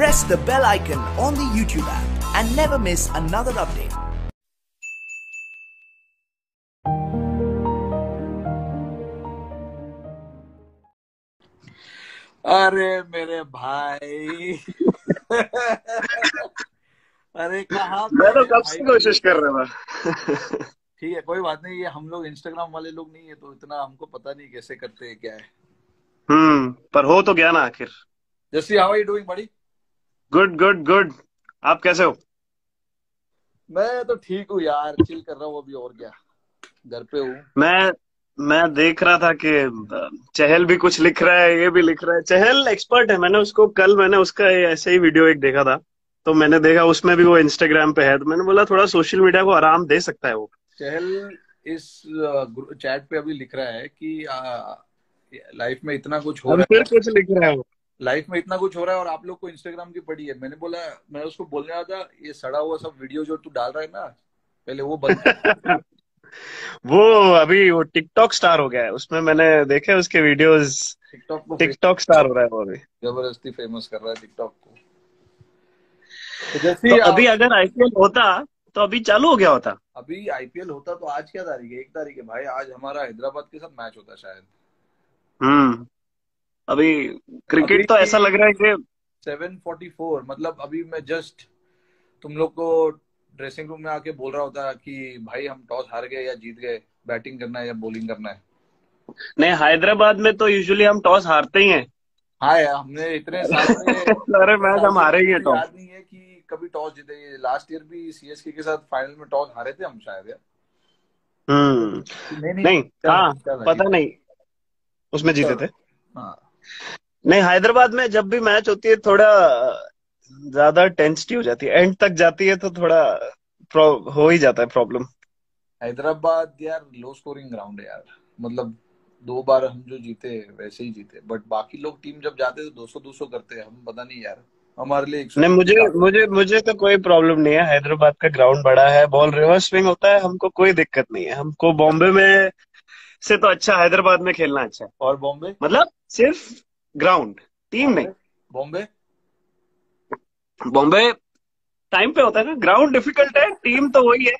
press the bell icon on the YouTube app and never miss another update. अरे मेरे भाई। अरे कहा मैं तो कब से कोशिश कर रहा था ठीक है कोई बात नहीं ये हम लोग इंस्टाग्राम वाले लोग नहीं है तो इतना हमको पता नहीं कैसे करते हैं क्या है। हम्म पर हो तो गया ना आखिर। Jassi how are you doing बड़ी गुड गुड गुड आप कैसे हो? मैं तो ठीक हूँ यार चिल कर रहा हूँ अभी और क्या? घर पे हूँ। मैं मैं देख रहा था कि चहल भी कुछ लिख रहा है ये भी लिख रहा है। चहल एक्सपर्ट है मैंने उसको कल मैंने उसका ऐसे ही वीडियो एक देखा था। तो मैंने देखा उसमें भी वो इंस्टाग्राम पे है तो मैंने बोला थोड़ा सोशल मीडिया को आराम दे सकता है वो। चहल इस चैट पे अभी लिख रहा है कि लाइफ में इतना कुछ हो रहा है। कुछ लिख रहा है वो। लाइफ में इतना कुछ हो रहा है और आप लोग को इंस्टाग्राम की पड़ी है। मैंने बोला मैं उसको बोलने रहा था ये सड़ा हुआ सब वीडियो जो तू डाल रहा है ना पहले वो बंद वो अभी वो टिकटॉक स्टार हो गया है। उसमें मैंने देखे उसके वीडियोस टिकटॉक टिकटॉक स्टार हो रहा है वो अभी। ज़बरदस्ती फ़ेमस कर रहा है टिकटॉक को। तो जैसे तो अभी अगर आईपीएल होता तो अभी चालू हो गया होता? अभी आईपीएल होता तो आज क्या तारीख है? एक तारीख है भाई। आज हमारा हैदराबाद के साथ मैच होता शायद। हम्म। अभी क्रिकेट तो ऐसा लग रहा है कि 744 मतलब अभी मैं जस्ट तुम लोग को ड्रेसिंग रूम में आके बोल रहा होता कि भाई हम टॉस हार गए या जीत गए बैटिंग करना है या बॉलिंग करना है। नहीं हैदराबाद में तो यूजुअली हम टॉस हारते ही हैं। हाँ यार हमने इतने सारे मैच हम हारे ही हैं टॉस याद नहीं है कि कभी टॉस जीते लास्ट ईयर भी सीएसके के साथ फाइनल में टॉस हारे थे हम शायद यार। हम्म। नहीं नहीं हाँ पता नहीं उसमें जीते थे। हाँ। नहीं हैदराबाद में जब भी मैच होती है थोड़ा ज़्यादा टेंसिटी हो जाती है। एंड तक जाती है तो थोड़ा हो ही जाता है प्रॉब्लम हैदराबाद यार लो स्कोरिंग ग्राउंड है यार। मतलब दो बार हम जो जीते वैसे ही जीते। बट बाकी लोग टीम जब जाते तो 200 200 करते हैं। हम पता नहीं यार। हमारे लिए नहीं मुझे मुझे मुझे तो कोई प्रॉब्लम नहीं है। हैदराबाद का ग्राउंड बड़ा है बॉल रिवर्स स्विंग होता है हमको कोई दिक्कत नहीं है। हमको बॉम्बे में से तो अच्छा हैदराबाद में खेलना अच्छा है। और बॉम्बे? मतलब सिर्फ़ ग्राउंड टीम नहीं। बॉम्बे? बॉम्बे टाइम पे होता है ना ग्राउंड डिफ़िकल्ट है टीम तो वही है।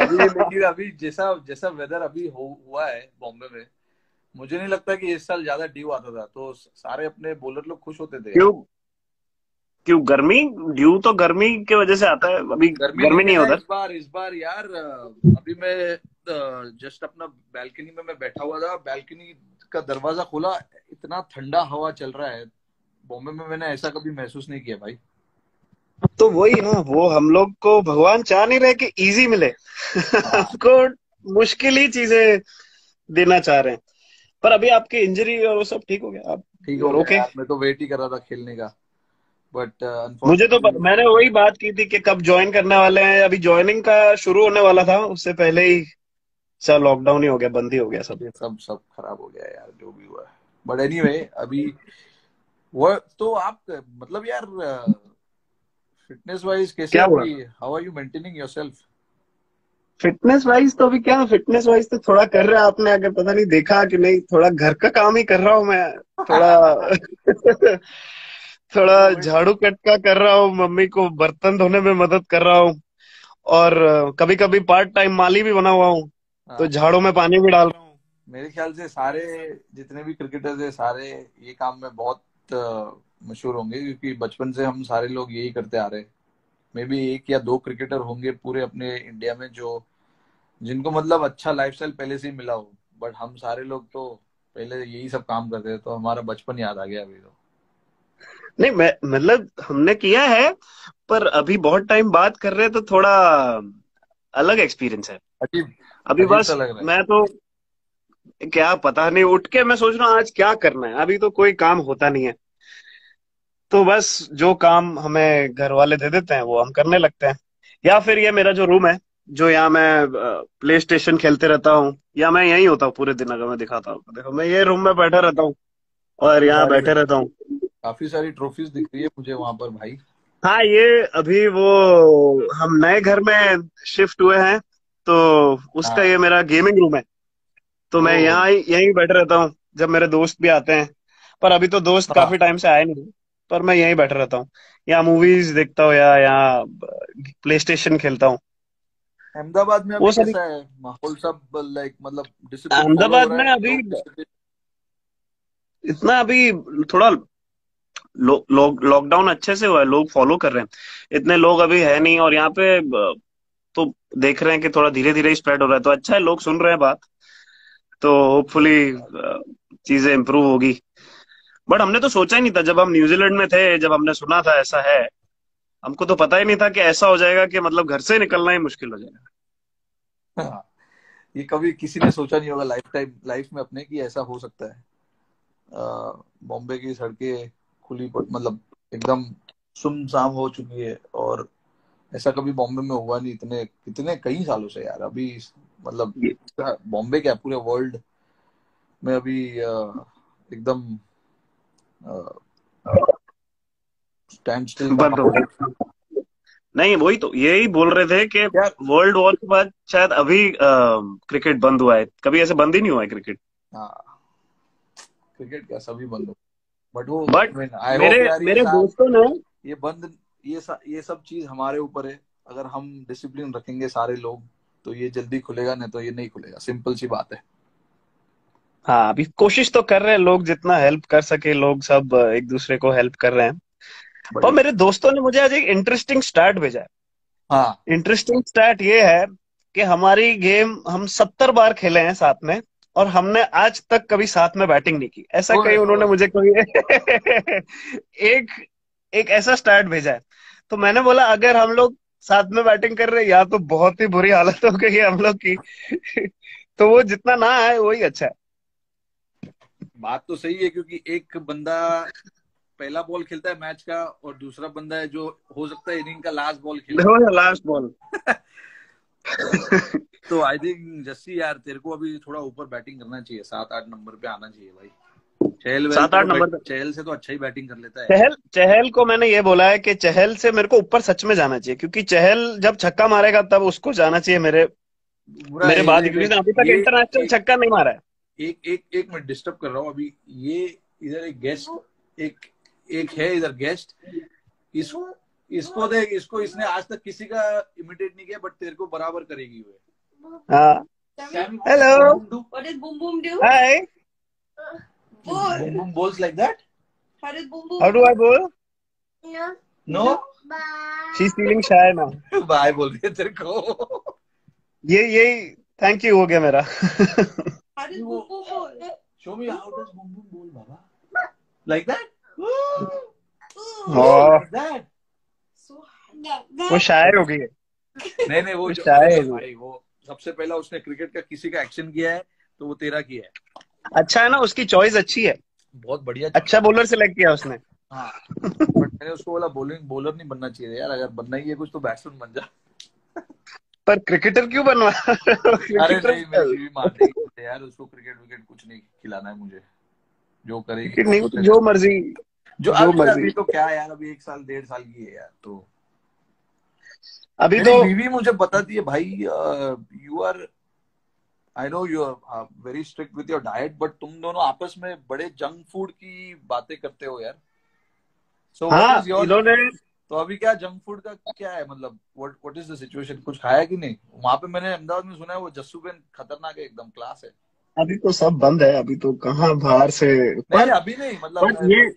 अभी लेकिन अभी जैसा जैसा वेदर अभी हो हुआ है बॉम्बे में मुझे नहीं लगता कि इस साल ज़्यादा ड्यू आता था। तो सारे अपने बॉलर लोग खुश होते थे। क्यों? क्यों? गर्मी ड्यू तो गर्मी की वजह से आता है। अभी गर्मी गर्मी नहीं है है इस बार इस बार यार अभी मैं जस्ट अपना बैल्कनी में मैं बैठा हुआ था बैल्कनी का दरवाज़ा खोला इतना ठंडा हवा चल रहा है बॉम्बे में मैंने ऐसा कभी महसूस नहीं किया भाई। तो वही ना वो हम लोग को भगवान चाह नहीं रहे कि इजी मिले। हमको मुश्किल ही चीज़ें देना चाह रहे हैं। पर अभी आपकी इंजरी और वो सब ठीक हो गया? आप ठीक हो ओके मैं तो वेट ही कर रहा था खेलने का। बट uh, मुझे तो मैंने वही बात की थी कि कब ज्वाइन करने वाले हैं। अभी ज्वाइनिंग का शुरू होने वाला था उससे पहले ही सब लॉकडाउन ही हो गया बंद ही हो गया सब। ये सब सब खराब हो गया यार जो भी हुआ। है बट एनीवे अभी वो तो आप मतलब यार फिटनेस वाइज कैसे क्या how are you maintaining yourself fitness wise तो अभी क्या फिटनेस वाइज तो थोड़ा कर रहा आपने अगर पता नहीं देखा कि नहीं थोड़ा घर का काम ही कर रहा हूँ मैं थोड़ा थोड़ा झाड़ू कटका कर रहा हूँ मम्मी को बर्तन धोने में मदद कर रहा हूँ और कभी कभी पार्ट टाइम माली भी बना हुआ हूँ। तो झाड़ू में पानी भी डाल रहा हूँ। मेरे ख्याल से सारे जितने भी क्रिकेटर्स है सारे ये काम में बहुत मशहूर होंगे क्योंकि बचपन से हम सारे लोग यही करते आ रहे मे बी एक या दो क्रिकेटर होंगे पूरे अपने इंडिया में जो जिनको मतलब अच्छा लाइफस्टाइल पहले से ही मिला हो। बट हम सारे लोग तो पहले यही सब काम करते थे तो हमारा बचपन याद आ गया अभी तो। नहीं मैं मतलब हमने किया है पर अभी बहुत टाइम बात कर रहे हैं तो थोड़ा अलग एक्सपीरियंस है। अजीब। अभी बस। मैं तो क्या पता नहीं उठ के मैं सोच रहा हूँ आज क्या करना है। अभी तो कोई काम होता नहीं है। तो बस जो काम हमें घर वाले दे देते हैं वो हम करने लगते हैं। या फिर ये मेरा जो रूम है जो यहाँ मैं प्ले स्टेशन खेलते रहता हूँ या मैं यही होता हूँ पूरे दिन अगर मैं दिखाता हूँ। देखो मैं ये रूम में बैठा रहता हूँ और यहाँ बैठे रहता हूँ। काफ़ी सारी ट्रॉफीज दिख रही है मुझे वहाँ पर भाई। हाँ ये अभी वो हम नए घर में शिफ्ट हुए हैं। तो उसका हाँ। ये मेरा गेमिंग रूम है। तो मैं यहाँ ही यहीं बैठे रहता हूँ जब मेरे दोस्त भी आते हैं। पर अभी तो दोस्त हाँ। काफ़ी टाइम से आए नहीं पर मैं यहीं बैठा रहता हूँ। या मूवीज़ देखता हूँ या यहाँ प्ले स्टेशन खेलता हूँ। अहमदाबाद में वो कैसा है? माहौल सब लाइक मतलब हो अहमदाबाद में अभी इतना अभी थोड़ा लॉकडाउन लो, लॉकडाउन अच्छे से हुआ है लोग फॉलो कर रहे हैं। इतने लोग अभी है नहीं और यहाँ पे तो देख रहे हैं कि थोड़ा धीरे धीरे स्प्रेड हो रहा है। तो अच्छा है लोग सुन रहे हैं बात तो होपफुली चीज़ें इम्प्रूव होगी। बट हमने तो सोचा ही नहीं था जब हम न्यूजीलैंड में थे जब हमने सुना था ऐसा है हमको तो पता ही नहीं था कि ऐसा हो जाएगा कि मतलब घर से निकलना ही मुश्किल हो जाएगा। हाँ, ये कभी किसी ने सोचा नहीं होगा लाइफ टाइम लाइफ में अपने कि ऐसा हो सकता है। बॉम्बे की सड़कें खुली मतलब एकदम सुमसाम हो चुकी है और ऐसा कभी बॉम्बे में हुआ नहीं इतने कितने कई सालों से यार। अभी मतलब बॉम्बे क्या पूरे वर्ल्ड में अभी एकदम स्टैंड स्टिल बंद हो नहीं वही तो यही बोल रहे थे कि वर्ल्ड वॉर के बाद शायद अभी आ, क्रिकेट बंद हुआ है। कभी ऐसे बंद ही नहीं हुआ है क्रिकेट हाँ। क्रिकेट क्या सभी बंद हो बट वो बट मेरे मेरे दोस्तों ने ये बंद ये सा, ये सब चीज़ हमारे ऊपर है। अगर हम डिसिप्लिन रखेंगे सारे लोग तो ये जल्दी खुलेगा नहीं तो ये नहीं खुलेगा। सिंपल सी बात है। हाँ अभी कोशिश तो कर रहे हैं लोग जितना हेल्प कर सके लोग सब एक दूसरे को हेल्प कर रहे हैं। और मेरे दोस्तों ने मुझे आज एक इंटरेस्टिंग स्टार्ट भेजा है। हाँ। इंटरेस्टिंग स्टार्ट ये है कि हमारी गेम हम सत्तर बार खेले हैं साथ में और हमने आज तक कभी साथ में बैटिंग नहीं की। ऐसा कहीं उन्होंने मुझे कोई एक एक ऐसा स्टार्ट भेजा है। तो मैंने बोला अगर हम लोग साथ में बैटिंग कर रहे या तो बहुत ही बुरी हालत हो गई हम लोग की। तो वो जितना ना आए वही अच्छा है। बात तो सही है क्योंकि एक बंदा पहला बॉल खेलता है मैच का और दूसरा बंदा है जो हो सकता है इनिंग का लास्ट बॉल खेले। लास्ट बॉल तो आई थिंक जस्सी यार तेरे को अभी थोड़ा ऊपर बैटिंग करना चाहिए सात आठ नंबर पे आना चाहिए भाई। चहल सात तो आठ नंबर चहल से तो अच्छा ही बैटिंग कर लेता है। चहल चहल को मैंने ये बोला है कि चहल से मेरे को ऊपर सच में जाना चाहिए क्योंकि चहल जब छक्का मारेगा तब उसको जाना चाहिए मेरे मेरे बाद अभी तक इंटरनेशनल छक्का नहीं मारा है। एक एक एक मिनट डिस्टर्ब कर रहा हूँ अभी ये इधर एक गेस्ट एक एक है इधर गेस्ट इस इसको देख इसको इसने आज तक किसी का इमिटेट नहीं किया बट तेरे को बराबर करेगी वो। Hello. What does boom boom do? Hi Boom. boom boom balls like that How does boom boom how do I bowl no she is feeling shy now bye बोल रही है तेरे को ये यही थैंक यू हो गया मेरा How does boom boom boom? show me how does boom boom ball baba like that हाँ like that So वो शायर हो गई है नहीं नहीं वो शायर हो भाई वो सबसे पहला उसने क्रिकेट का किसी का एक्शन किया है तो वो तेरा किया है अच्छा है ना उसकी चॉइस अच्छी है। बहुत बढ़िया अच्छा बॉलर सिलेक्ट किया उसने। हाँ बट मैंने उसको बोला बॉलिंग बॉलर नहीं बनना चाहिए यार अगर बनना ही है कुछ तो बैट्समैन बन जा। पर क्रिकेटर क्यों बनवा? अरे नहीं मेरी भी मान रही है यार उसको क्रिकेट विकेट कुछ नहीं खिलाना है मुझे। जो करेगी नहीं तो जो मर्ज़ी जो मर्ज़ी। अभी तो क्या यार अभी एक साल डेढ़ साल की है यार तो। अभी तो बीवी मुझे बताती है भाई you are I know you are very strict with your diet but तुम दोनों आपस में बड़े जंक फ़ूड की बातें करते हो यार। सो हाँ इज़ योर इन्होंने तो अभी क्या जंक फ़ूड का क्या है? मतलब what what is the situation कुछ खाया कि नहीं? वहाँ पे मैंने अहमदाबाद में सुना है वो जस्सू बेन खतरनाक है एकदम क्लास है। अभी तो सब बंद है अभी तो कहाँ बाहर से नहीं पर अभी नहीं मतलब बट ये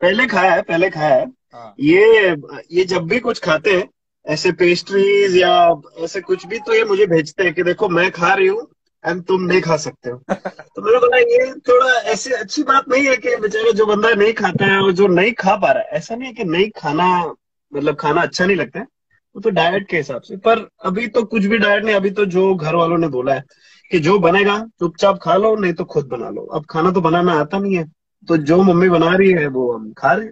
पहले खाया है पहले खाया है। हाँ। ये ये जब भी कुछ खाते हैं ऐसे पेस्ट्रीज या ऐसे कुछ भी तो ये मुझे भेजते हैं कि देखो मैं खा रही हूँ एंड तुम नहीं खा सकते हो। तो मैंने बोला ये थोड़ा ऐसे अच्छी बात नहीं है कि बेचारा जो बंदा नहीं खाता है और जो नहीं खा पा रहा है, ऐसा नहीं है कि नहीं खाना मतलब खाना अच्छा नहीं लगता है। वो तो डाइट के हिसाब से। पर अभी तो कुछ भी डाइट नहीं, अभी तो जो घर वालों ने बोला है कि जो बनेगा, चुपचाप खा लो, नहीं तो खुद बना लो। अब खाना तो बनाना आता नहीं है। तो जो मम्मी बना रही है, वो हम खा रहे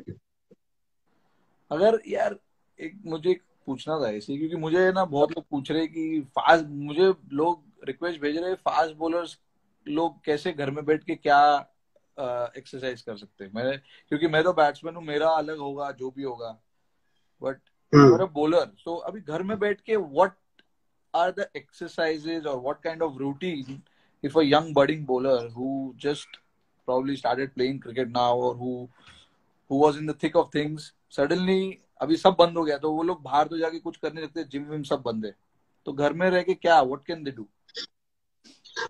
अगर यार, एक मुझे पूछना था ऐसे, क्योंकि मुझे ना बहुत लोग पूछ रहे कि फास्ट, मुझे लोग रिक्वेस्ट भेज रहे फास्ट बॉलर्स लोग कैसे घर में बैठ के क्या एक्सरसाइज कर सकते हैं? मैंने क्योंकि मैं तो बैट्समैन हूँ मेरा अलग होगा जो भी होगा। बट you're a अभी घर में बैठ के what are the exercises or what kind of routine if a young budding bowler who just probably started playing cricket now or who who was in the thick of things suddenly अभी सब बंद हो गया तो वो लोग बाहर तो जाके कुछ करने लगते जिम विम सब बंद है। तो घर में रह के क्या व्हाट कैन दे डू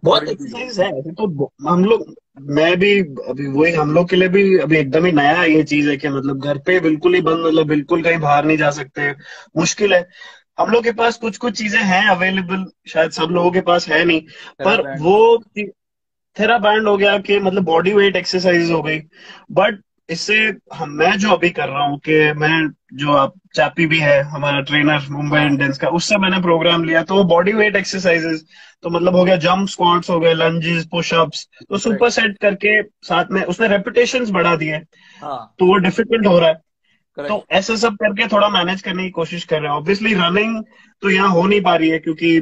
बहुत एक्सरसाइज है। तो हम लोग मैं भी अभी वही हम लोग के लिए भी अभी एकदम ही नया ये चीज़ है कि मतलब घर पे बिल्कुल ही बंद मतलब बिल्कुल कहीं बाहर नहीं जा सकते। मुश्किल है। हम लोग के पास कुछ कुछ चीज़ें हैं अवेलेबल शायद सब लोगों के पास है नहीं। पर वो थेरा बैंड हो गया कि मतलब बॉडी वेट एक्सरसाइज हो गई। बट इससे हम मैं जो अभी कर रहा हूँ कि मैं जो आप चापी भी है हमारा ट्रेनर मुंबई इंडियंस का उससे मैंने प्रोग्राम लिया तो बॉडी वेट एक्सरसाइजेस तो मतलब हो गया जंप स्क्वाट्स हो गए लंजेस पुशअप्स तो सुपर सेट करके साथ में उसने रेपुटेशन बढ़ा दिए हाँ। तो वो डिफ़िकल्ट हो रहा है। तो ऐसे सब करके थोड़ा मैनेज करने की कोशिश कर रहे हैं। ऑब्वियसली रनिंग तो यहाँ हो नहीं पा रही है क्योंकि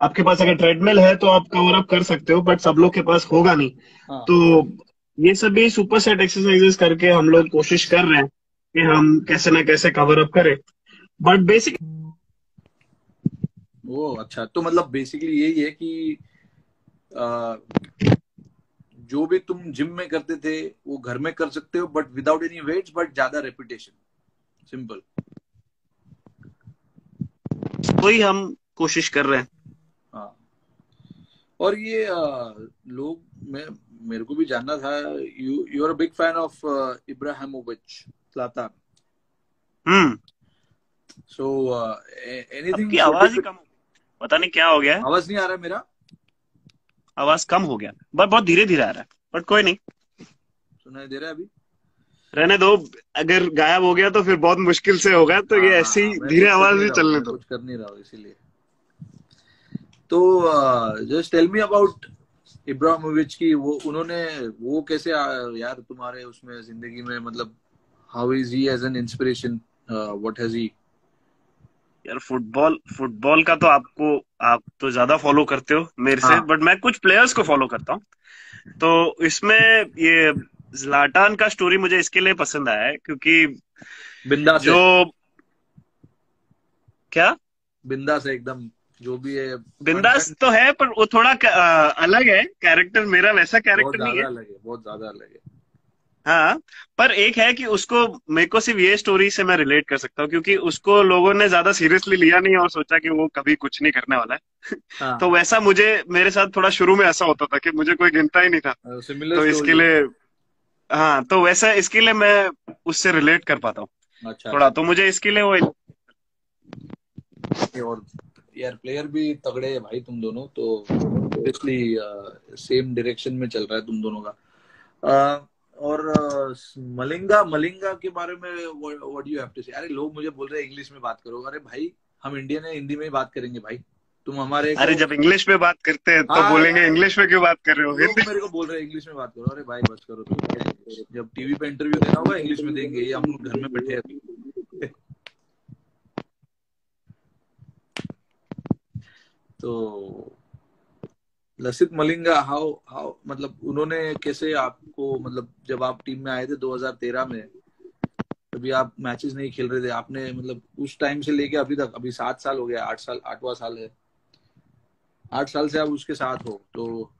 आपके पास अगर ट्रेडमिल है तो आप कवर अप कर सकते हो बट सब लोग के पास होगा नहीं। हाँ। तो ये सभी सुपर सेट एक्सरसाइजेस करके हम लोग कोशिश कर रहे हैं कि हम कैसे ना कैसे कवर अप करें। बट बेसिक वो अच्छा तो मतलब बेसिकली यही है कि आ, जो भी तुम जिम में करते थे वो घर में कर सकते हो but without any weights but ज़्यादा रेपिटेशन सिंपल वही हम कोशिश कर रहे हैं। हाँ। और ये आ, लोग मैं मेरे को भी जानना था you you are big fan of Ibrahimovic hmm so anything आपकी आवाज़ ही कम हो पता नहीं क्या हो गया। है आवाज़ नहीं आ रहा मेरा? आवाज़ कम हो गया। बट बहुत धीरे धीरे आ रहा है बट कोई नहीं। सुनाई दे रहा है अभी? रहने दो अगर गायब हो गया तो फिर बहुत मुश्किल से होगा तो ये हाँ, ऐसे धीरे आवाज़ भी चलने दो। कुछ कर नहीं रहा हूँ इसीलिए। तो just tell me about Ibrahimovic की वो उन्होंने वो कैसे आ, यार तुम्हारे उसमें ज़िंदगी में मतलब how is he as an inspiration what has he यार फुटबॉल फुटबॉल का तो आपको आप तो ज़्यादा फॉलो करते हो मेरे हाँ. से। बट मैं कुछ प्लेयर्स को फॉलो करता हूँ तो इसमें ये ज्लाटान का स्टोरी मुझे इसके लिए पसंद आया है क्योंकि बिंदास जो है क्या बिंदास है एकदम जो भी है बिंदास तो है पर वो थोड़ा अ, अलग है। कैरेक्टर मेरा वैसा कैरेक्टर नहीं है। अलग है बहुत ज़्यादा अलग है। हाँ पर एक है कि उसको मेरे को सिर्फ़ ये स्टोरी से मैं रिलेट कर सकता हूँ क्योंकि उसको लोगों ने ज़्यादा सीरियसली लिया नहीं और सोचा कि वो कभी कुछ नहीं करने वाला है। हाँ। तो वैसा मुझे मेरे साथ थोड़ा शुरू में ऐसा होता था कि मुझे कोई गिनता ही नहीं था। तो इसके लिए हाँ तो वैसा इसके लिए मैं उससे रिलेट कर पाता हूँ। अच्छा। थोड़ा तो मुझे इसके लिए वो और यार प्लेयर भी तगड़े है भाई तुम दोनों तो ऑब्वियसली सेम डायरेक्शन में चल रहा है तुम दोनों का। uh, और uh, मलिंगा मलिंगा के बारे में व्हाट यू हैव टू से अरे लोग मुझे बोल रहे हैं इंग्लिश में बात करो। अरे भाई हम इंडियन है हिंदी में ही बात करेंगे भाई। तुम हमारे अरे जब इंग्लिश में बात करते हैं तो हाँ, बोलेंगे इंग्लिश में क्यों बात कर रहे हो? हिंदी मेरे को बोल रहे हैं इंग्लिश में बात करो। अरे भाई बस करो जब टीवी पे इंटरव्यू देना होगा इंग्लिश में देंगे। ये हम लोग घर में बैठे हैं अभी तो लसित मलिंगा हाउ हाउ मतलब उन्होंने कैसे आपको मतलब जब आप टीम में आए थे 2013 में, तभी आप मैचेस नहीं खेल रहे थे। आपने मतलब उस टाइम से लेके अभी तक, अभी सात साल हो गया, आठ साल, आठवां साल है। आठ साल से आप उसके साथ हो तो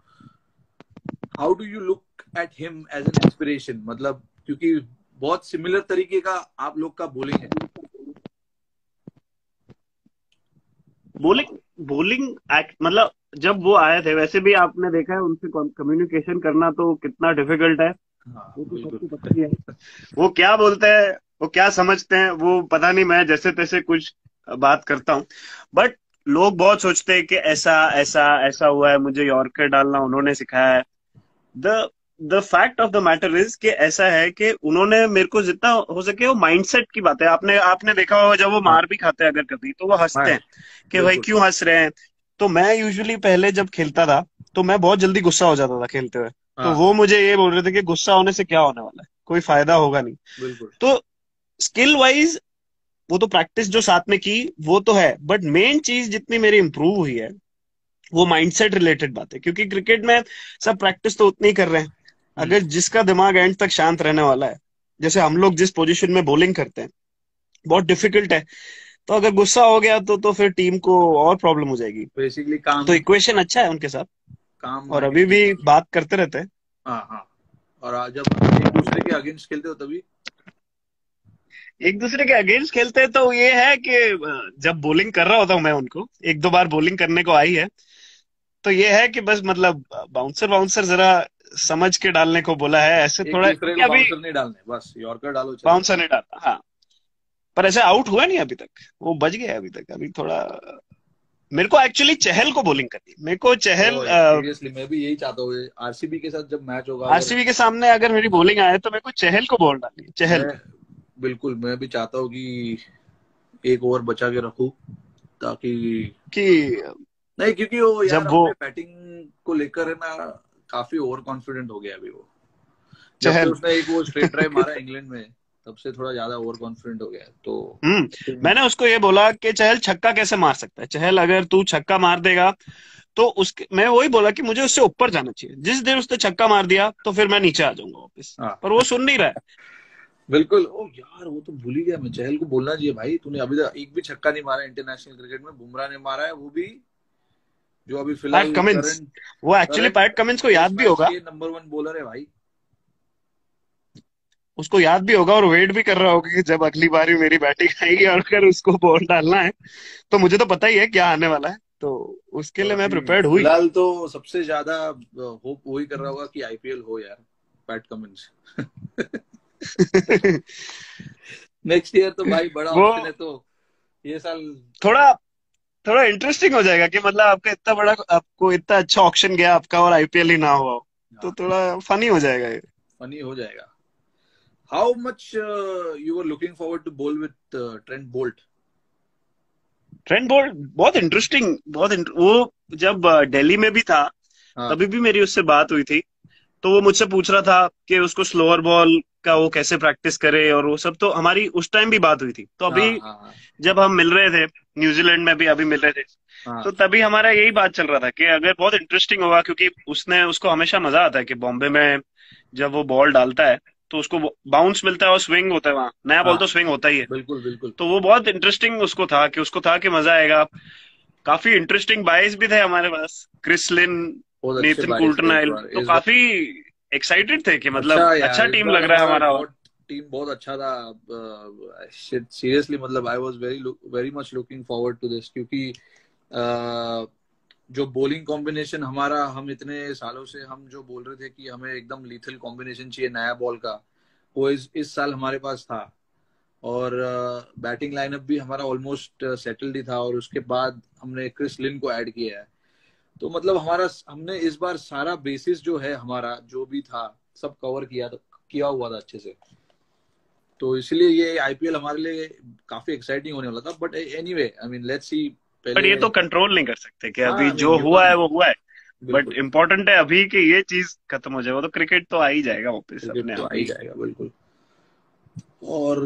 how do you look at him as an inspiration मतलब क्योंकि बहुत सिमिलर तरीके का आप लोग का बोलिंग है। बोलिंग बोलिंग एक्ट मतलब जब वो आए थे वैसे भी आपने देखा है उनसे कम्युनिकेशन करना तो कितना डिफ़िकल्ट है। हाँ वो तो वो क्या बोलते हैं वो क्या समझते हैं वो पता नहीं मैं जैसे तैसे कुछ बात करता हूँ। बट लोग बहुत सोचते हैं कि ऐसा ऐसा ऐसा हुआ है मुझे यॉर्कर डालना उन्होंने सिखाया है। The the fact of the matter is कि ऐसा है कि उन्होंने मेरे को जितना हो सके वो माइंडसेट की बात है। आपने आपने देखा होगा जब वो मार भी खाते हैं अगर कभी तो वो हँसते हैं कि भाई क्यों हंस रहे हैं? तो मैं यूजुअली पहले जब खेलता था तो मैं बहुत जल्दी गुस्सा हो जाता था खेलते हुए। तो हाँ, वो मुझे ये बोल रहे थे कि गुस्सा होने से क्या होने वाला है? कोई फ़ायदा होगा नहीं। तो स्किल वाइज वो तो प्रैक्टिस जो साथ में की वो तो है। बट मेन चीज़ जितनी मेरी इंप्रूव हुई है वो माइंडसेट रिलेटेड बात है। क्योंकि क्रिकेट में सब प्रैक्टिस तो उतनी ही कर रहे हैं। अगर जिसका दिमाग एंड तक शांत रहने वाला है जैसे हम लोग जिस पोजीशन में बॉलिंग करते हैं बहुत डिफ़िकल्ट है। तो अगर गुस्सा हो गया तो तो फिर टीम को और प्रॉब्लम हो जाएगी। बेसिकली काम तो इक्वेशन अच्छा है उनके साथ। काम और अभी भी बात करते रहते हैं। हाँ हाँ। और आज जब एक दूसरे के अगेंस्ट खेलते हो तभी? एक दूसरे के अगेंस्ट खेलते हैं तो ये है कि जब बॉलिंग कर रहा होता हूँ मैं उनको एक दो बार बॉलिंग करने को आई है तो ये है कि बस मतलब बाउंसर बाउंसर जरा समझ के डालने को बोला है ऐसे थोड़ा बाउंसर नहीं डालने बस यॉर्कर डालो बाउंसर नहीं डालता हाँ। पर ऐसे आउट हुआ नहीं अभी तक वो बच गया अभी तक अभी थोड़ा मेरे को एक्चुअली चहल को बॉलिंग करनी मेरे को चहल सीरियसली मैं भी यही चाहता हूँ आरसीबी के साथ जब मैच होगा आरसीबी के सामने अगर मेरी बॉलिंग आए तो मेरे को चहल को बॉल डालनी चहल। बिल्कुल मैं भी चाहता हूँ कि एक ओवर बचा के रखू ताकि कि नहीं क्योंकि वो यार जब वो- बैटिंग को लेकर है ना काफ़ी ओवर कॉन्फिडेंट हो गया अभी वो। जब से चहल उसने एक वो स्ट्रेट ड्राइव मारा इंग्लैंड में तब से थोड़ा ज़्यादा ओवर कॉन्फिडेंट हो गया तो हम्म मैंने उसको ये बोला कि चहल छक्का कैसे मार सकता है? चहल अगर तू छक्का मार देगा तो उसके मैं वही बोला कि मुझे उससे ऊपर जाना चाहिए। जिस दिन उसने छक्का मार दिया तो फिर मैं नीचे आ जाऊँगा वापस। हाँ। पर वो सुन नहीं रहा है। बिल्कुल। ओ यार वो तो भूल ही गया मैं। चहल को बोलना चाहिए भाई तूने अभी तक एक भी छक्का नहीं मारा इंटरनेशनल क्रिकेट में बुमराह ने मारा है वो भी जो अभी फ़िलहाल कमिंस वो एक्चुअली पैट कमिंस को याद भी होगा। नंबर वन बॉलर है भाई। उसको याद भी होगा और वेट भी कर रहा होगा कि जब अगली बारी मेरी बैटिंग आएगी और अगर उसको बॉल डालना है तो मुझे तो पता ही है क्या आने वाला है। तो उसके लिए मैं प्रिपेयर्ड हुई। फ़िलहाल तो सबसे ज़्यादा होप वही कर रहा होगा कि आईपीएल हो यार पैट कमिंस नेक्स्ट ईयर तो भाई बड़ा ऑप्शन है तो ये साल थोड़ा थोड़ा इंटरेस्टिंग हो जाएगा कि मतलब आपका इतना बड़ा आपको इतना अच्छा ऑप्शन गया आपका और आईपीएल ही ना हुआ तो थोड़ा फनी हो जाएगा ये। फनी हो जाएगा। How much you are looking forward to bowl with Trent Boult Trent Boult बहुत इंटरेस्टिंग बहुत इंट- वो जब दिल्ली में भी था हाँ। तभी भी मेरी उससे बात हुई थी तो वो मुझसे पूछ रहा था कि उसको स्लोअर बॉल का वो कैसे प्रैक्टिस करे और वो सब तो हमारी उस टाइम भी बात हुई थी। तो अभी हाँ हाँ जब हम मिल रहे थे न्यूजीलैंड में भी अभी मिल रहे थे हाँ। तो तभी हमारा यही बात चल रहा था कि अगर बहुत इंटरेस्टिंग होगा क्योंकि उसने उसको हमेशा मज़ा आता है कि बॉम्बे में जब वो बॉल डालता है तो उसको बाउंस मिलता है और स्विंग होता है वहाँ। नया बॉल हाँ। तो स्विंग होता ही है। बिल्कुल बिल्कुल। तो वो बहुत इंटरेस्टिंग उसको था कि उसको था कि मज़ा आएगा। काफ़ी इंटरेस्टिंग बाइस भी थे हमारे पास। क्रिस लिन नेथन कुल्टनाइल तो काफ़ी एक्साइटेड थे कि मतलब अच्छा अच्छा, टीम लग रहा है हमारा। बहुत टीम बहुत अच्छा था। सीरियसली मतलब I was very very much looking forward to this क्योंकि uh, जो बॉलिंग कॉम्बिनेशन हमारा हम इतने सालों से हम जो बोल रहे थे कि हमें एकदम लीथल कॉम्बिनेशन चाहिए नया बॉल का वो इस इस साल हमारे पास था। और बैटिंग लाइनअप भी हमारा ऑलमोस्ट सेटल्ड ही था और उसके बाद हमने क्रिस लिन को ऐड किया है। तो मतलब हमारा हमने इस बार सारा बेसिस जो है हमारा जो भी था सब कवर किया था किया हुआ था अच्छे से। तो इसलिए ये आईपीएल हमारे लिए काफ़ी एक्साइटिंग होने वाला था but anyway I mean let's see but ये तो कंट्रोल नहीं कर सकते कि हाँ, अभी नहीं, जो हुआ है वो हुआ है। बट इम्पोर्टेंट है अभी कि ये चीज़ खत्म हो जाए वो तो क्रिकेट तो आ ही जाएगा वापस अपने तो आ ही ही। जाएगा बिल्कुल। और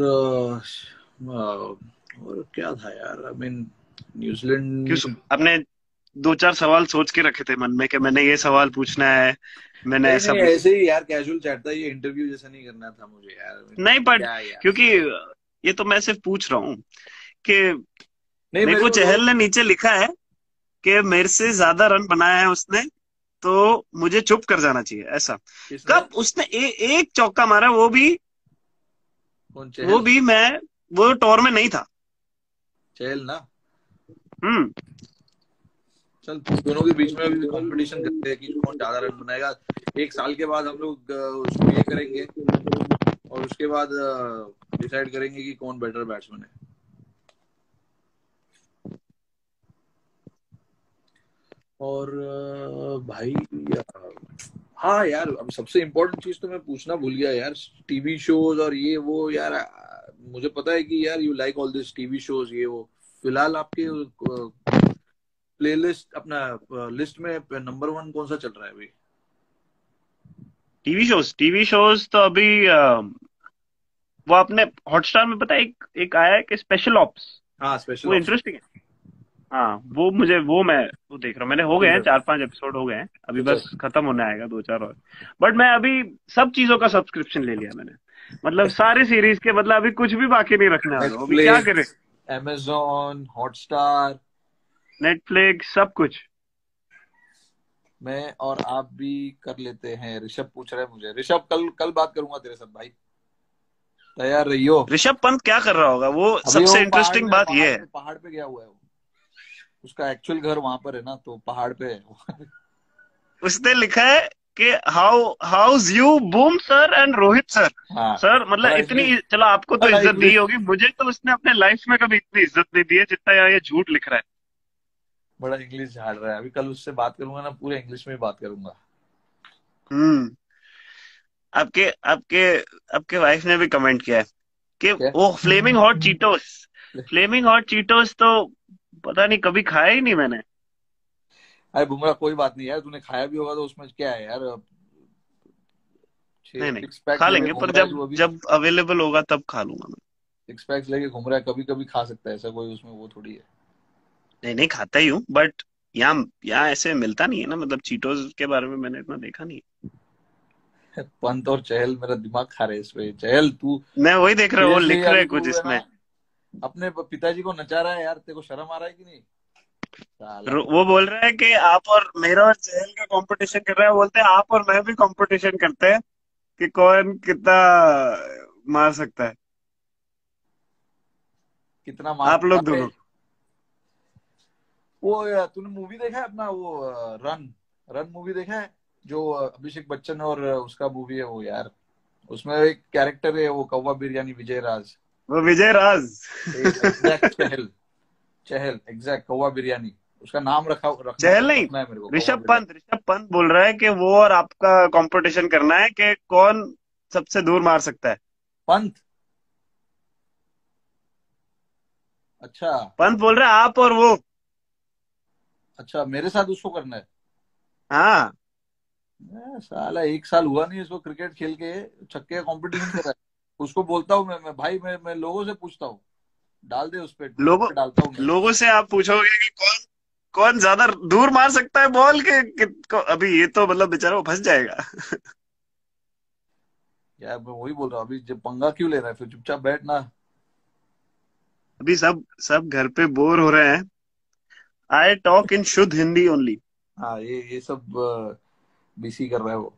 और क्या था यार आई मीन न्यूजीलैंड अपने दो चार सवाल सोच के रखे थे मन में कि मैंने ये सवाल पूछना है मैंने ऐसा ऐसे ही यार कैजुअल चैट था ये इंटरव्यू जैसा नहीं करना था मुझे यार। नहीं बट क्योंकि ये तो मैं सिर्फ़ पूछ रहा हूँ कि नहीं मेरे को चहल ने नीचे लिखा है कि मेरे से ज़्यादा रन बनाया है उसने तो मुझे चुप कर जाना चाहिए ऐसा। कब उसने ए, एक चौका मारा वो भी वो भी मैं वो टॉर में नहीं था। चहल ना। हम्म। चल दोनों के बीच में अभी कंपटीशन करते हैं कि कौन ज़्यादा रन बनाएगा। एक साल के बाद हम लोग उसको ये करेंगे और उसके बाद डिसाइड करेंगे कि कौन बेटर बैट्समैन है। और भाई अ, हाँ यार अब सबसे इम्पोर्टेंट चीज़ तो मैं पूछना भूल गया यार। टीवी शोज़ और ये वो यार मुझे पता है कि यार you like all this TV shows ये वो। फ़िलहाल आपके प्लेलिस्ट अपना लिस्ट में नंबर वन कौन सा चल रहा है अभी? टीवी शोज़ टीवी शोज़ तो अभी वो अपने हॉटस्टार में पता एक एक आया है कि स्पेशल ऑप्स हाँ स्पेशल वो इंटरेस्टिंग है। हाँ वो मुझे वो मैं वो देख रहा हूँ। मैंने हो गए हैं चार पाँच एपिसोड हो गए हैं। अभी बस खत्म होने आएगा दो चार और। बट मैं अभी सब चीज़ों का सब्सक्रिप्शन ले लिया मैंने। मतलब सारे सीरीज़ के मतलब अभी कुछ भी बाकी नहीं रखने वाला क्या करें? अमेजोन हॉटस्टार नेटफ्लिक्स सब कुछ। मैं और आप भी कर लेते हैं। ऋषभ पूछ रहे हैं मुझे। ऋषभ कल कल बात करूँगा तेरे साथ भाई। तैयार रहियो। ऋषभ पंत क्या कर रहा होगा? वो सबसे इंटरेस्टिंग बात ये है। पहाड़ पे गया हुआ है वो। उसका एक्चुअल घर वहाँ पर है ना तो पहाड़ पे है उसने लिखा है कि how house you boom sir and Rohit sir हाँ। सर मतलब इतनी चलो आपको तो इज़्ज़त दी होगी। मुझे तो उसने अपने लाइफ में कभी इतनी इज़्ज़त नहीं दी है जितना यहाँ ये झूठ लिख रहा है। बड़ा इंग्लिश झाड़ रहा है। अभी कल उससे बात करूँगा ना पूरे इंग्लिश में ही बात करूँगा। हम्म। आपके आपके आपके वाइफ ने भी कमेंट किया है कि क्या? वो flaming hot Cheetos flaming hot Cheetos तो पता नहीं कभी खाया ही नहीं मैंने। अरे बुमराह कोई बात नहीं यार तूने खाया भी होगा तो उसमें क्या है यार? नहीं नहीं खा लेंगे पर जब जब अवेलेबल होगा तब खा लूँगा मैं। सिक्स पैक्स लेके घूम रहा है कभी कभी खा सकता है ऐसा कोई उसमें वो थोड़ी है। नहीं नहीं खाता ही हूँ बट यहाँ यहाँ ऐसे मिलता नहीं है ना मतलब चीटोस के बारे में मैंने इतना देखा नहीं पंत और चहल मेरा दिमाग खा रहे इस पे। चहल तू मैं वही देख रहा हूँ वो लिख रहे कुछ इसमें। अपने पिताजी को नचा रहा है यार तेरे को शर्म आ रहा है कि नहीं? वो बोल रहा है कि आप और मेरा और चहल का कंपटीशन कर रहा है बोलते हैं आप और मैं भी कंपटीशन करते हैं कि कौन कितना मार सकता है। कितना मार आप लोग दोनों। वो तूने मूवी देखा है अपना वो रन रन मूवी देखा है? जो अभिषेक बच्चन और उसका मूवी है वो यार। उसमें एक कैरेक्टर है वो कौवा बिरयानी विजय राज वो विजय राज चहल। चहल एग्जैक्ट कौवा बिरयानी। उसका नाम रखा चहल नहीं रखना मेरे को ऋषभ पंत ऋषभ पंत बोल रहा है कि वो और आपका कंपटीशन करना है कि कौन सबसे दूर मार सकता है। पंत? अच्छा। पंत बोल रहा है आप और वो। अच्छा मेरे साथ उसको करना है? हाँ। साला एक साल हुआ नहीं इसको क्रिकेट खेल के छक्के कंपटीशन कर रहा है। उसको बोलता हूँ मैं, मैं भाई मैं मैं लोगों से पूछता हूँ। डाल दे उस पे लोगों डालता हूँ लोगों से आप पूछोगे कि कौन कौन ज़्यादा दूर मार सकता है बॉल के, कि, को, अभी ये तो मतलब बेचारा वो फंस जाएगा। यार मैं वही बोल रहा हूँ अभी जब पंगा क्यों ले रहा है? फिर चुपचाप बैठना। अभी सब सब घर पे बोर हो रहे हैं। आई टॉक इन शुद्ध हिंदी ओनली हाँ ये ये सब बीसी कर रहा है वो।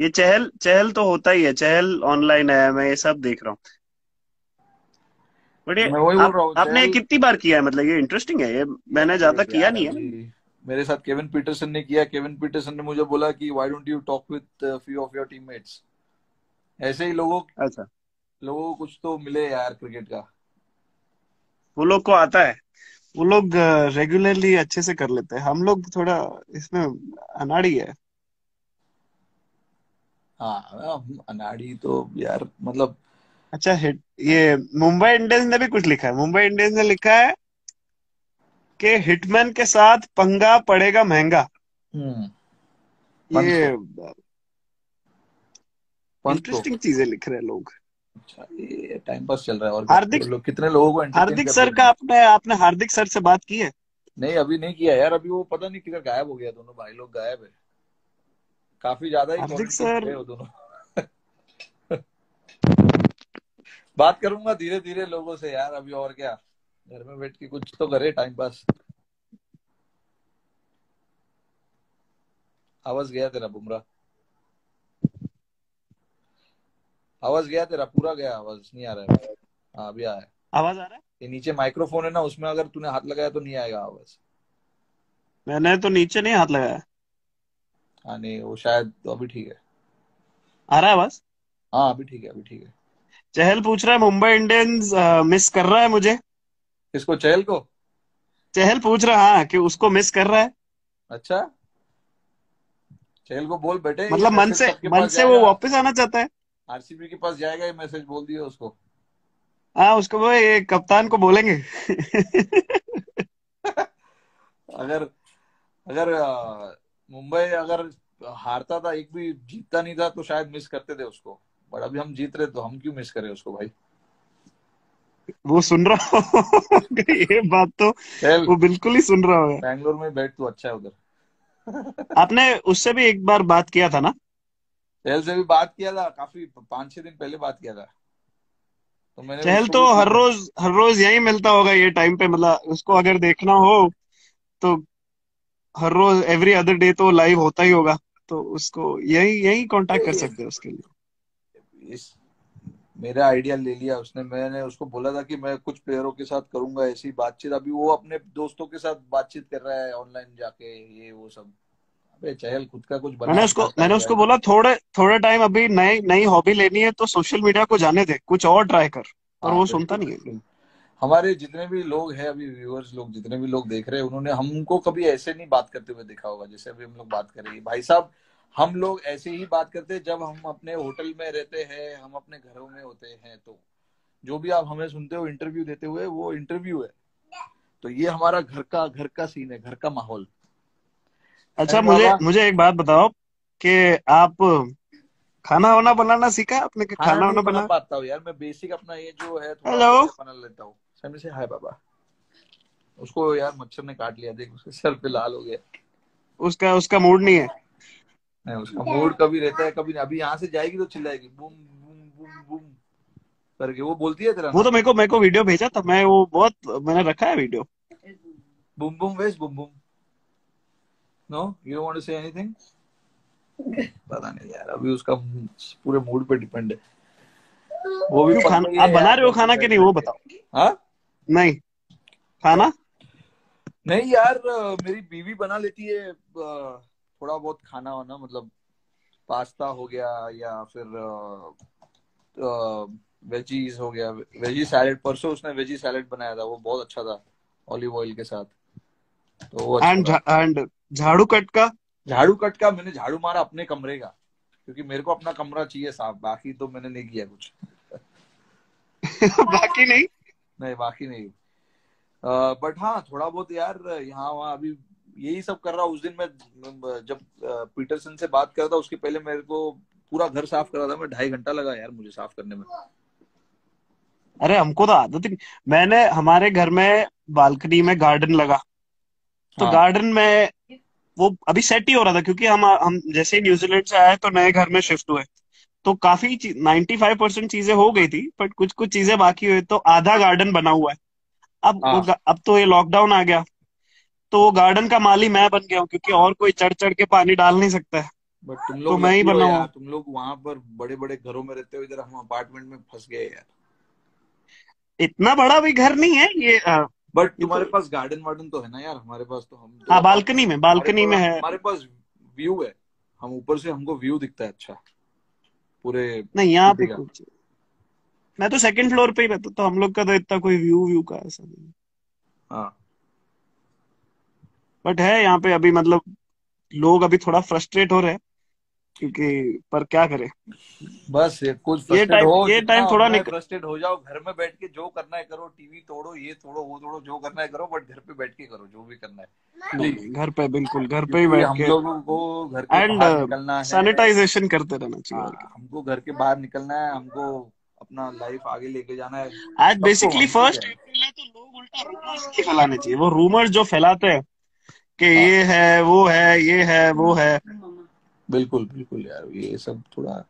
ये चहल चहल तो होता ही है चहल ऑनलाइन है मैं ये सब देख रहा हूँ। बट ये मैं वही बोल आप रहा हूँ आपने कितनी बार किया है? मतलब ये इंटरेस्टिंग है ये मैंने ज़्यादा किया नहीं है। मेरे साथ केविन पीटरसन ने किया केविन पीटरसन ने मुझे बोला कि why don't you talk with few of your teammates ऐसे ही लोगों अच्छा। लोगों को कुछ तो मिले यार क्रिकेट का। वो लोग को आता है। वो लोग रेगुलरली अच्छे से कर लेते हैं। हम लोग थोड़ा इसमें अनाड़ी है। हाँ अनाड़ी तो यार मतलब अच्छा हिट ये मुंबई इंडियंस ने भी कुछ लिखा है। मुंबई इंडियंस ने लिखा है कि हिटमैन के साथ पंगा पड़ेगा महँगा। हम्म। ये इंटरेस्टिंग चीज़ें लिख रहे हैं लोग। टाइम पास चल रहा है और हार्दिक लोग कितने लोगों को हार्दिक सर का आपने आपने हार्दिक सर से बात की है? नहीं अभी नहीं किया यार अभी वो पता नहीं किधर गायब हो गया दोनों भाई लोग गायब है। काफ़ी ज़्यादा ही हार्दिक सर है दोनों। बात करूँगा धीरे धीरे लोगों से यार अभी और क्या? घर में बैठ के कुछ तो करे टाइम पास आवाज़ गया तेरा बुमराह। आवाज़ गया तेरा? पूरा गया आवाज़ नहीं आ रहा है। हाँ अभी आया आवाज़ आ रहा है? ये नीचे माइक्रोफोन है ना उसमें अगर तूने हाथ लगाया तो नहीं आएगा आवाज़। मैंने तो नीचे नहीं हाथ लगाया। हाँ नहीं वो शायद तो अभी ठीक है। आ रहा है आवाज़? हाँ अभी ठीक है अभी ठीक है। चहल पूछ रहा है मुंबई इंडियंस मिस कर रहा है मुझे। किसको चहल को? चहल पूछ रहा है हाँ, कि उसको मिस कर रहा है। अच्छा। चहल को बोल बेटे मतलब मन से मन से वो वापस आना चाहता है। आरसीबी के पास जाएगा ये मैसेज बोल दियो उसको। हाँ उसको वो कप्तान को बोलेंगे। अगर अगर मुंबई अगर हारता था एक भी जीतता नहीं था तो शायद मिस करते थे उसको। बट अभी हम जीत रहे तो हम क्यों मिस करें उसको भाई? वो सुन रहा ये बात तो वो बिल्कुल ही सुन रहा होगा बैंगलोर में बैठ तो अच्छा है उधर। आपने उससे भी एक बार बात किया था ना? चहल से भी बात किया था काफ़ी पाँच छह दिन पहले बात किया था। तो मैंने चहल तो हर रोज हर रोज यही मिलता होगा ये टाइम पे मतलब उसको अगर देखना हो तो हर रोज एवरी अदर डे तो लाइव होता ही होगा। तो उसको यही यही कांटेक्ट कर सकते हैं उसके लिए। इस मेरा आइडिया ले लिया उसने। मैंने उसको बोला था कि मैं कुछ प्लेयरों के साथ करूँगा ऐसी बातचीत। अभी वो अपने दोस्तों के साथ बातचीत कर रहा है ऑनलाइन जाके ये वो सब। अबे चहल खुद का कुछ मैंने उसको मैंने उसको बोला थोड़े थोड़े टाइम अभी नई नई हॉबी लेनी है तो सोशल मीडिया को जाने दे कुछ और ट्राई कर। पर हाँ वो सुनता नहीं है। हमारे जितने भी लोग हैं अभी व्यूअर्स लोग जितने भी लोग देख रहे हैं उन्होंने हमको कभी ऐसे नहीं बात करते हुए देखा होगा जैसे अभी हम लोग बात करेंगे भाई साहब हम लोग ऐसे ही बात करते हैं जब हम अपने होटल में रहते हैं हम अपने घरों में होते हैं तो जो भी आप हमें सुनते हो इंटरव्यू देते हुए वो इंटरव्यू है। तो ये हमारा घर का घर का सीन है घर का माहौल। अच्छा मुझे मुझे एक बात बताओ कि आप खाना वाना बनाना सीखा आपने कि खाना वाना बना पाता हूँ यार मैं बेसिक अपना ये जो है हेलो बना लेता हूँ। समी से हाय बाबा। उसको यार मच्छर ने काट लिया देख उसके सर पे लाल हो गया। उसका उसका मूड नहीं है। नहीं उसका मूड कभी रहता है कभी नहीं। अभी यहाँ से जाएगी तो चिल्लाएगी बूम बूम बूम बूम करके। वो बोलती है तेरा वो तो मेरे को मेरे को वीडियो भेजा था मैं वो बहुत मैंने रखा है video boom boom was boom boom. No you want to say anything पता नहीं यार अभी उसका पूरे मूड पे डिपेंड है। वो भी खाना आप बना रहे हो खाना कि नहीं वो बताओ। हाँ? नहीं। खाना? नहीं यार मेरी बीवी बना लेती है थोड़ा बहुत खाना वाना मतलब पास्ता हो गया या फिर वेजीज हो गया। वेजी सैलेड परसों उसने वेजी सैलेड बनाया था वो बहुत अच्छा था ऑलिव ऑयल के साथ। तो अच्छा एंड एंड झाड़ू कट का? झाड़ू कट का मैंने झाड़ू मारा अपने कमरे का क्योंकि मेरे को अपना कमरा चाहिए साफ़ बाकी तो मैंने नहीं किया कुछ। बाकी नहीं? नहीं बाकी नहीं। बट हाँ थोड़ा बहुत यार यहाँ वहाँ अभी यही सब कर रहा उस दिन मैं जब पीटरसन से बात कर रहा था उसके पहले मेरे को पूरा घर साफ़ कर रहा था। मैं ढाई घंटा लगा यार मुझे साफ़ करने में। अरे हमको तो आदत ही मैंने हमारे घर में बालकनी में गार्डन लगा। तो हाँ। गार्डन में वो अभी सेट ही हो रहा था क्योंकि हम हम जैसे ही न्यूजीलैंड से आए तो नए घर में शिफ्ट हुए। तो काफ़ी नाइन्टी फाइव परसेंट चीज़ें हो गई थी बट कुछ कुछ चीज़ें बाकी हुई तो आधा गार्डन बना हुआ है। अब वो हाँ। अब तो ये लॉकडाउन आ गया। तो वो गार्डन का माली मैं बन गया हूँ क्योंकि और कोई चढ़ चढ़ के पानी डाल नहीं सकता है। बट तुम तो मैं ही बना हुआ। तुम लोग वहाँ पर बड़े बड़े घरों में रहते हो इधर हम अपार्टमेंट में फंस गए यार। इतना बड़ा भी घर नहीं है ये बट तुम्हारे पास गार्डन वार्डन तो है ना यार हमारे पास तो हम हाँ बालकनी में बालकनी में है। हमारे पास व्यू है। हम ऊपर से हमको व्यू दिखता है अच्छा। पूरे नहीं यहाँ पे कुछ मैं तो सेकंड फ्लोर पे ही रहता तो हम लोग का तो इतना कोई व्यू व्यू का ऐसा नहीं हाँ। बट है यहाँ पे अभी मतलब लोग अभी थोड़ा फ्रस्ट्रेट हो रहे हैं। क्योंकि पर क्या करे? बस ये कुछ ये टाइम ये टाइम थोड़ा निकल फ्रस्ट्रेट हो जाओ घर में बैठ के जो करना है करो टीवी तोड़ो ये तोड़ो वो तोड़ो जो करना है करो बट घर पे बैठ के करो जो भी करना है। नहीं घर पे बिल्कुल घर पे ही बैठ हम लोगों को घर के एंड निकलना है। सैनिटाइजेशन करते रहना चाहिए हाँ हमको घर के बाहर निकलना है हमको अपना लाइफ आगे लेके जाना है। आज बेसिकली फ़र्स्ट अप्रैल है। तो लोग उल्टा रूमर्स नहीं फैलाने चाहिए। वो रूमर्स जो फैलाते हैं कि हाँ। ये है वो है ये है वो है। बिल्कुल बिल्कुल यार ये सब थोड़ा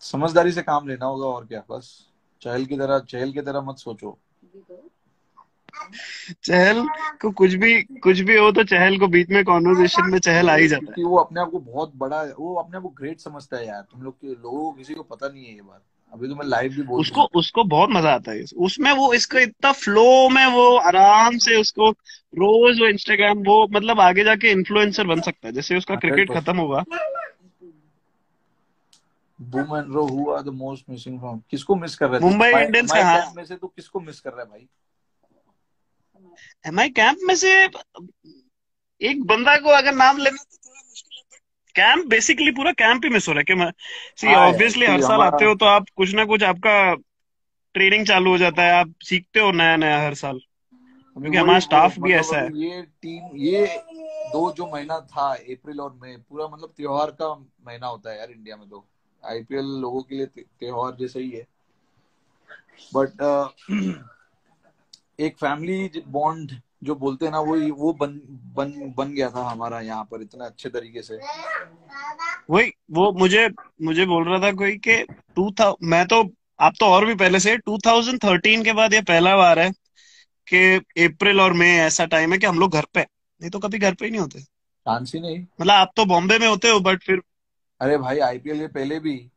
समझदारी से काम लेना होगा और क्या बस। चहल की तरह चहल की तरह मत सोचो। चहल को कुछ भी कुछ भी हो तो चहल को बीच में कॉन्वर्जेशन में चहल आ ही जाता है। वो अपने आप को बहुत बड़ा वो अपने आप को ग्रेट समझता है यार। तुम लोग के लोगों को किसी को पता नहीं है ये बात। अभी तो मैं लाइव भी बोल उसको उसको बहुत मज़ा आता है। उसमें वो इसका इतना फ्लो में वो आराम से उसको रोज वो इंस्टाग्राम वो मतलब आगे जाके इन्फ्लुएंसर बन सकता है। जैसे उसका क्रिकेट खत्म होगा boom and Ro who the most missing from किसको मिस कर रहे मुंबई इंडियंस का हाँ। में से तो किसको मिस कर रहा है भाई? एमआई कैंप में से एक बंदा को अगर नाम लेना है कैंप बेसिकली पूरा कैंप ही मिस हो रहा है सी हाँ ऑब्वियसली हर साल आते हो तो आप कुछ ना कुछ आपका ट्रेनिंग चालू हो जाता है आप सीखते हो नया नया हर साल। क्योंकि हमारा स्टाफ भी मतलब ऐसा है। ये टीम ये दो जो महीना था अप्रैल और मई पूरा मतलब त्योहार का महीना होता है यार इंडिया में तो। आईपीएल लोगों के लिए त्योहार जैसा ही है। बट uh, एक फैमिली बॉन्ड जो बोलते हैं ना वो वो बन बन बन गया था हमारा यहाँ पर इतना अच्छे तरीके से। वही वो मुझे मुझे बोल रहा था कोई कि टू था मैं तो आप तो और भी पहले से 2013 के बाद ये पहला बार है कि अप्रैल और मई ऐसा टाइम है कि हम लोग घर पे। नहीं तो कभी घर पे ही नहीं होते। चांस ही नहीं। मतलब आप तो बॉम्बे में होते हो बट फिर अरे भाई आईपीएल के पहले भी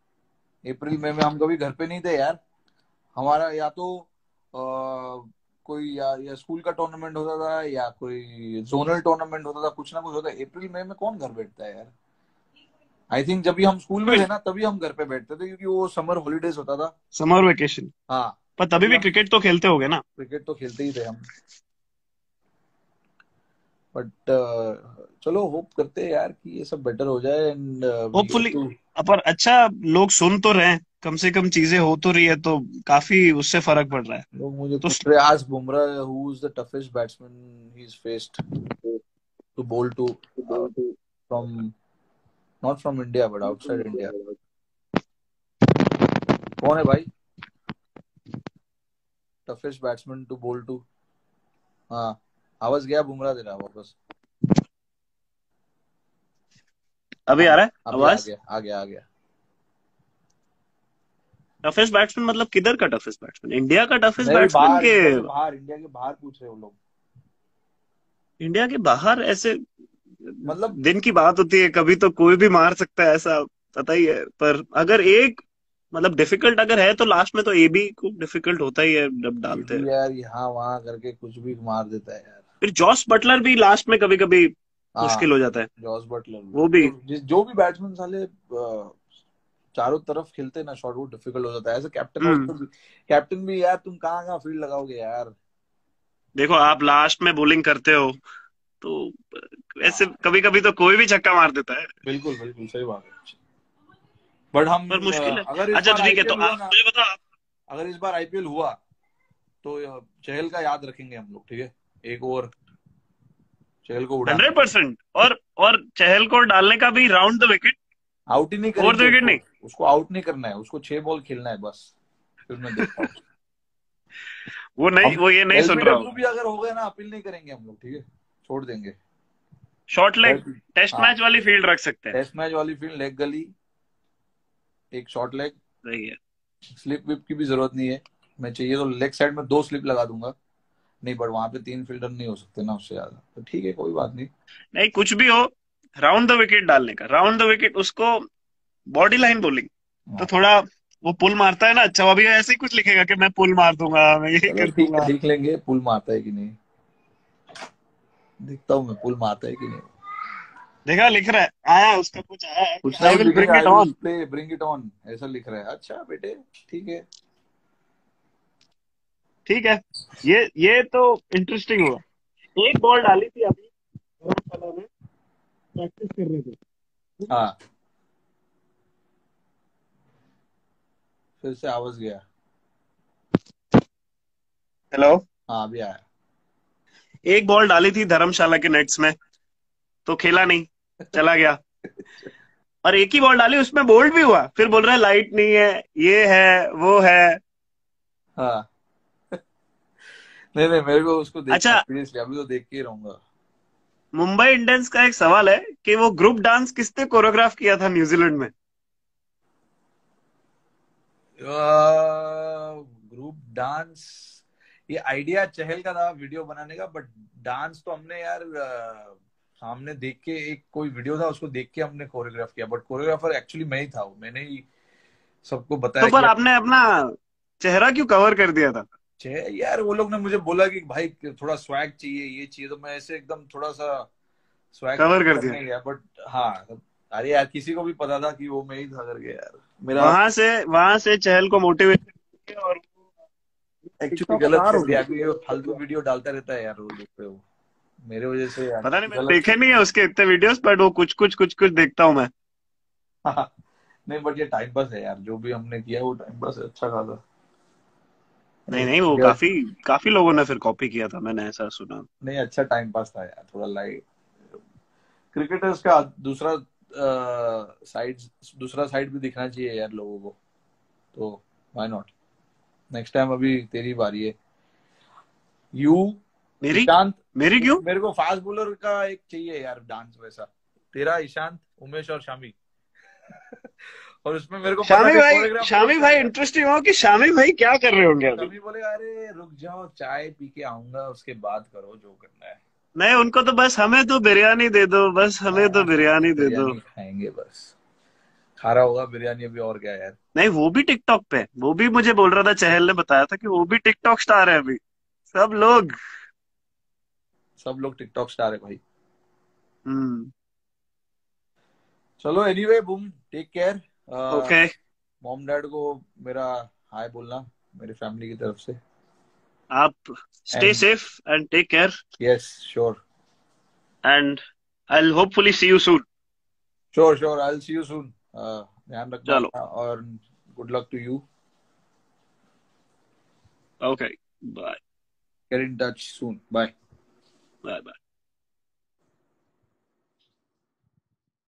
अप्रैल मई में हम कभी घर पे नहीं थे यार। हमारा या तो आ, कोई या, या स्कूल का टूर्नामेंट होता था या कोई जोनल टूर्नामेंट होता था कुछ ना कुछ होता अप्रैल मई में कौन घर बैठता है यार? आई थिंक जब भी हम स्कूल में थे ना तभी हम घर पे बैठते थे क्योंकि वो समर हॉलीडेज होता था। समर वेकेशन हाँ। पर तभी भी क्रिकेट तो खेलते होगे ना। क्रिकेट तो खेलते ही थे हम। बट uh, चलो होप करते हैं यार कि ये सब बेटर हो जाए एंड Hopefully. पर अच्छा लोग सुन तो रहे हैं। कम से कम चीज़ें हो तो रही है तो काफ़ी उससे फ़र्क पड़ रहा है। लोग मुझे तो पूछ रहे Bumrah who is the toughest batsman he is faced to bowl to from not from India but outside India कौन है भाई? Toughest batsman to bowl to हाँ आवाज़ गया बुमराह दे रहा वापस। अभी आ रहा है? आवाज़? आ गया आ गया। टफेस्ट बैट्समैन मतलब किधर का टफेस्ट बैट्समैन इंडिया का टफेस्ट बैट्समैन के बाहर इंडिया के बाहर पूछ रहे हो लोग। इंडिया के बाहर ऐसे मतलब दिन की बात होती है कभी तो कोई भी मार सकता है ऐसा पता ही है। पर अगर एक मतलब डिफ़िकल्ट अगर है तो लास्ट में तो ए बी को डिफ़िकल्ट होता ही है जब डालते हैं। यार यहाँ वहाँ करके कुछ भी मार देता है यार। फिर जॉस बटलर भी लास्ट में कभी कभी मुश्किल हो जाता है। जॉस बटलर वो भी। तो जो भी बैट्समैन साले चारों तरफ़ खेलते हैं ना शॉट वो डिफ़िकल्ट हो जाता है। एज कैप्टन हम्म। कैप्टन भी यार तुम कहाँ कहाँ फ़ील्ड लगाओगे यार? देखो आप लास्ट में बॉलिंग करते हो तो ऐसे कभी कभी तो कोई भी छक्का मार देता है। बिल्कुल बिल्कुल सही बात है। बट हम पर मुश्किल है। अगर अच्छा ठीक है तो आप मुझे बताओ अगर इस बार आईपीएल हुआ तो चहल का याद रखेंगे हम लोग ठीक है? एक ओवर। चहल को हंड्रेड परसेंट। और और चहल को डालने का भी राउंड द विकेट आउट ही नहीं द विकेट नहीं। उसको आउट नहीं करना है। उसको छह बॉल खेलना है बस। फिर मैं वो नहीं वो ये नहीं सुन रहा होगा भी अगर हो गया ना अपील नहीं करेंगे हम लोग ठीक है? छोड़ देंगे। शॉर्ट लेग टेस्ट हाँ। मैच वाली फ़ील्ड रख सकते हैं। टेस्ट मैच वाली फ़ील्ड लेग गली। एक शॉर्ट लेग सही है। स्लिप विप की भी ज़रूरत नहीं है। मैं चाहिए तो लेग साइड में दो स्लिप लगा दूँगा। नहीं बट वहाँ पे तीन फील्डर नहीं हो सकते ना उससे ज़्यादा। तो ठीक है कोई बात नहीं। नहीं कुछ भी हो राउंड द विकेट डालने का राउंड द विकेट उसको बॉडी लाइन बोलिंग तो थोड़ा वो पुल मारता है ना अच्छा अभी ऐसे ही कुछ लिखेगा कि मैं पुल मार दूँगा मैं ये कर दूँगा। देख लेंगे पुल मारता है कि नहीं। देखता हूँ मैं पुल मारता है कि नहीं। देखा लिख रहा है आया उसका कुछ आया कुछ bring it on bring it on ऐसा लिख रहा है। अच्छा बेटे ठीक है। ठीक है। ये ये तो इंटरेस्टिंग हुआ। एक बॉल डाली थी अभी धर्मशाला में प्रैक्टिस कर रहे थे। हाँ। फिर से आवाज़ गया। हेलो हाँ अभी आया। एक बॉल डाली थी धर्मशाला के नेट्स में तो खेला नहीं चला गया। और एक ही बॉल डाली उसमें बोल्ड भी हुआ। फिर बोल रहा है लाइट नहीं है ये है वो है। हाँ। नहीं नहीं मेरे को उसको देखना अच्छा। अभी तो देख के रहूँगा। मुंबई इंडियंस का एक सवाल है कि वो ग्रुप डांस किसने कोरियोग्राफ किया था न्यूजीलैंड में? ग्रुप डांस ये आइडिया चहल का था वीडियो बनाने का बट डांस तो हमने यार सामने देख के एक कोई वीडियो था उसको देख के हमने कोरियोग्राफ किया बट कोरियोग्राफर एक्चुअली मैं ही था मैंने ही सबको बताया तो पर आपने अपना चेहरा क्यों कवर कर दिया था? छे यार वो लोग ने मुझे बोला कि भाई थोड़ा स्वैग चाहिए ये चाहिए तो मैं ऐसे एकदम थोड़ा सा स्वैग कवर कर दिया। गया बट हाँ अरे यार किसी को भी पता था कि वो मैं ही था करके यार। मेरा वहाँ से वहाँ से चहल को मोटिवेट और एक्चुअली गलत कर दिया फालतू वीडियो डालता रहता है यार वो देख पे वो। मेरे वजह से यार पता नहीं मैंने देखे नहीं है उसके इतने वीडियोस बट वो कुछ कुछ कुछ कुछ देखता हूँ मैं। नहीं बट ये टाइम पास है यार जो भी हमने किया वो टाइम पास है अच्छा खासा। नहीं नहीं वो काफ़ी काफ़ी लोगों ने फिर कॉपी किया था मैंने ऐसा सुना। नहीं अच्छा टाइम पास था यार थोड़ा लाइट क्रिकेटर्स का दूसरा साइड दूसरा साइड भी दिखना चाहिए यार लोगों को तो व्हाई नॉट नेक्स्ट टाइम अभी तेरी बारी है। यू मेरी? ईशांत मेरी क्यों? मेरे को फास्ट बॉलर का एक चाहिए यार डांस वैसा। तेरा ईशांत उमेश और शामी। और उसमें मेरे को शामी भाई शामी भाई इंटरेस्टिंग हो। कि शामी भाई क्या कर रहे होंगे अभी? बोले अरे रुक जाओ चाय पी के आऊँगा उसके बाद करो जो करना है। नहीं उनको तो बस हमें तो बिरयानी दे दो बस हमें तो हाँ बिरयानी दे दो। खाएँगे बस। खा रहा होगा बिरयानी अभी और क्या यार? नहीं वो भी टिकटॉक पे वो भी मुझे बोल रहा था चहल ने बताया था कि वो भी टिकटॉक स्टार है अभी। सब लोग। सब लोग टिकटॉक स्टार है भाई। हम्म। चलो anyway boom take care okay mom dad को मेरा हाय बोलना मेरी फैमिली की तरफ़ से। आप stay safe and take care yes sure and I will hopefully see you soon sure sure I will see you soon ध्यान रखना चलो। और good luck to you okay bye get in touch soon bye bye bye